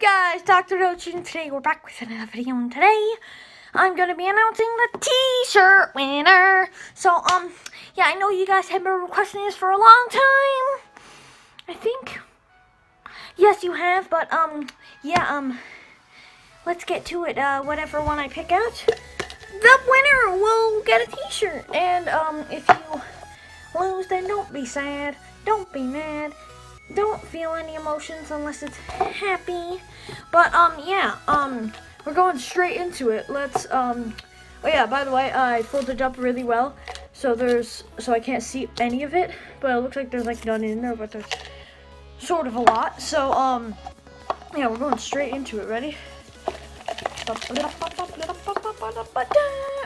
guys? Dr. Doge, and today we're back with another video, and today I'm going to be announcing the t-shirt winner. So, um, yeah, I know you guys have been requesting this for a long time. I think. Yes, you have, but, um, yeah, um, let's get to it. Uh, whatever one I pick out, the winner will get a t-shirt. And, um, if you lose, then don't be sad. Don't be mad don't feel any emotions unless it's happy. But um yeah, um we're going straight into it. Let's um oh yeah, by the way, I folded up really well. So there's so I can't see any of it, but it looks like there's like none in there, but there's sort of a lot. So um yeah, we're going straight into it. Ready?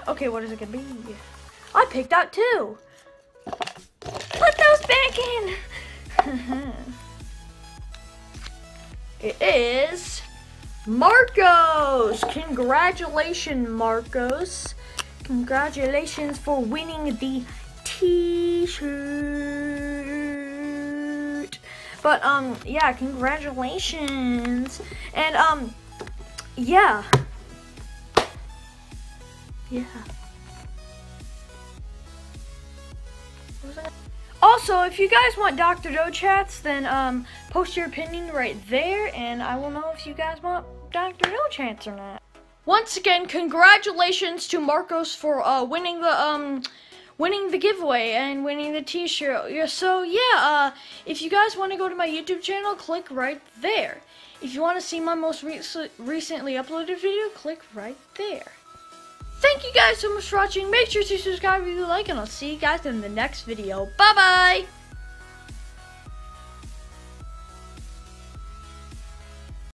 Okay, what is it gonna be? I picked out two. Put those back in. It is Marcos. Congratulations, Marcos. Congratulations for winning the t-shirt. But um yeah, congratulations. And um yeah. Yeah. Also, if you guys want Dr. Doe chats, then um, post your opinion right there, and I will know if you guys want Dr. Doe chats or not. Once again, congratulations to Marcos for uh, winning the um, winning the giveaway and winning the T-shirt. So yeah, uh, if you guys want to go to my YouTube channel, click right there. If you want to see my most re recently uploaded video, click right there. Thank you guys so much for watching. Make sure to subscribe if you like, and I'll see you guys in the next video. Bye-bye!